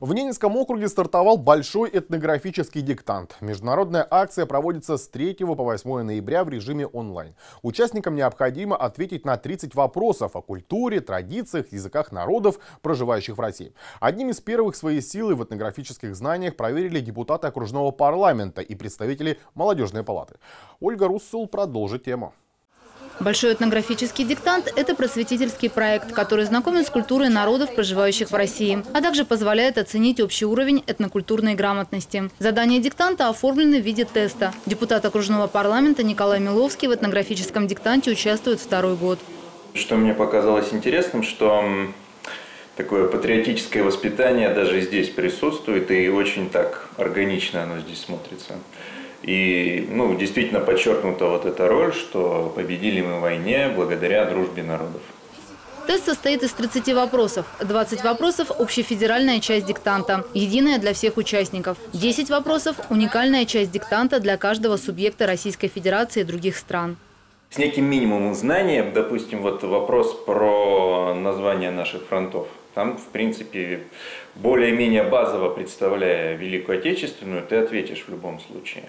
В Ненецком округе стартовал большой этнографический диктант. Международная акция проводится с 3 по 8 ноября в режиме онлайн. Участникам необходимо ответить на 30 вопросов о культуре, традициях, языках народов, проживающих в России. Одним из первых свои силы в этнографических знаниях проверили депутаты окружного парламента и представители молодежной палаты. Ольга Руссул продолжит тему. Большой этнографический диктант – это просветительский проект, который знакомит с культурой народов, проживающих в России, а также позволяет оценить общий уровень этнокультурной грамотности. Задания диктанта оформлены в виде теста. Депутат окружного парламента Николай Миловский в этнографическом диктанте участвует второй год. Что мне показалось интересным, что такое патриотическое воспитание даже здесь присутствует, и очень так органично оно здесь смотрится. И ну, действительно подчеркнута вот эта роль, что победили мы в войне благодаря дружбе народов. Тест состоит из 30 вопросов. 20 вопросов – общефедеральная часть диктанта, единая для всех участников. 10 вопросов – уникальная часть диктанта для каждого субъекта Российской Федерации и других стран. С неким минимумом знаний, допустим, вот вопрос про название наших фронтов. Там, в принципе, более-менее базово представляя Великую Отечественную, ты ответишь в любом случае.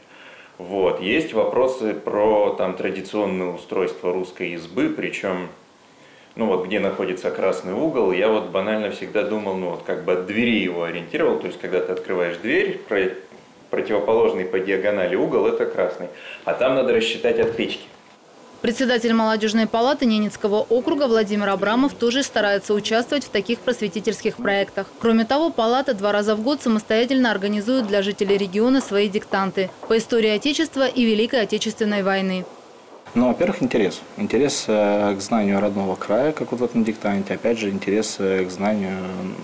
Вот. Есть вопросы про там, традиционное устройство русской избы, причем, ну вот где находится красный угол, я вот банально всегда думал, ну вот как бы от двери его ориентировал, то есть когда ты открываешь дверь, противоположный по диагонали угол это красный, а там надо рассчитать от печки. Председатель молодежной палаты Ненецкого округа Владимир Абрамов тоже старается участвовать в таких просветительских проектах. Кроме того, палата два раза в год самостоятельно организует для жителей региона свои диктанты по истории Отечества и Великой Отечественной войны. Ну, во-первых, интерес. Интерес э, к знанию родного края, как вот в этом диктанте. Опять же, интерес э, к знанию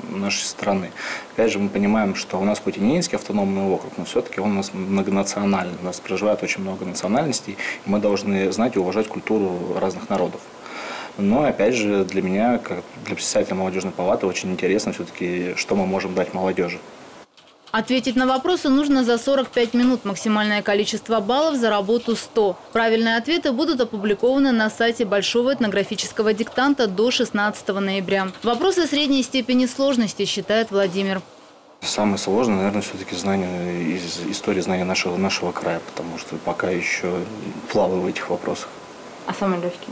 нашей страны. Опять же, мы понимаем, что у нас хоть и Ненецкий автономный округ, но все-таки он у нас многонациональный. У нас проживает очень много национальностей, и мы должны знать и уважать культуру разных народов. Но, опять же, для меня, как для председателя молодежной палаты, очень интересно все-таки, что мы можем дать молодежи. Ответить на вопросы нужно за 45 минут. Максимальное количество баллов за работу 100. Правильные ответы будут опубликованы на сайте Большого этнографического диктанта до 16 ноября. Вопросы средней степени сложности, считает Владимир. Самое сложное, наверное, все-таки знание из истории знания нашего, нашего края, потому что пока еще плаваю в этих вопросах. А самый легкий?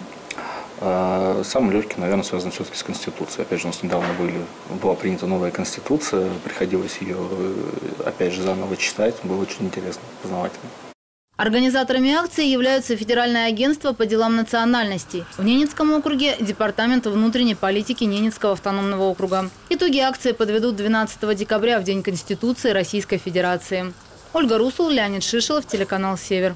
А самый легкий, наверное, связан все-таки с Конституцией. Опять же, у нас недавно были, была принята новая Конституция, приходилось ее, опять же, заново читать. Было очень интересно, познавательно. Организаторами акции являются Федеральное агентство по делам национальностей. В Ненецком округе – Департамент внутренней политики Ненецкого автономного округа. Итоги акции подведут 12 декабря, в День Конституции Российской Федерации. Ольга Русул, Леонид Шишелов, телеканал «Север».